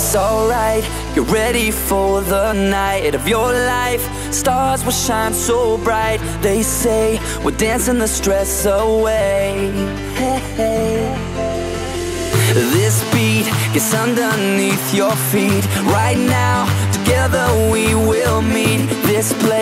It's alright, you're ready for the night of your life. Stars will shine so bright They say we're dancing the stress away. Hey, hey. This beat gets underneath your feet. Right now, together we will meet. This place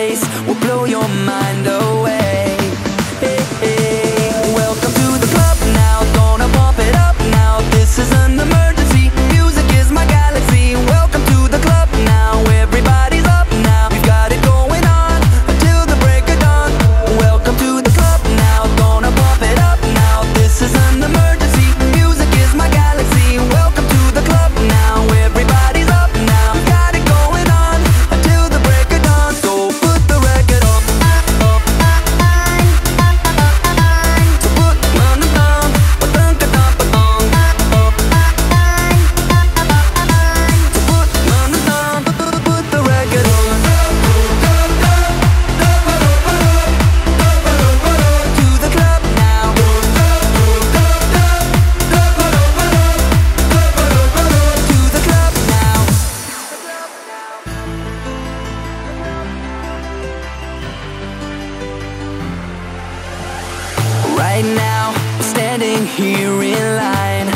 right now, standing here in line.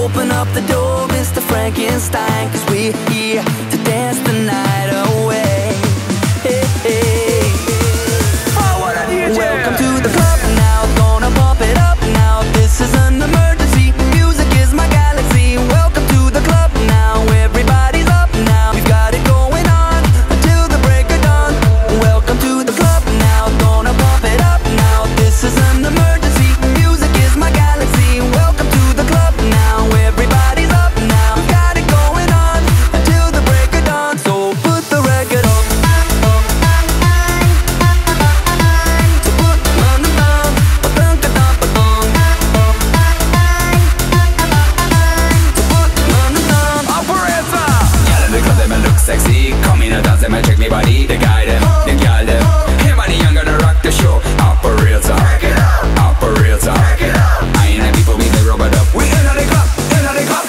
Open up the door, Mr. Frankenstein, cause we're here sexy. Come in and dance them and check me body The guy them, the girl them Hey, man, the young gonna rock the show. Up a real top, pack it up. Up a real top, Operator, operator I ain't people with the rubber duck We in the club, in the club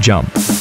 Jump.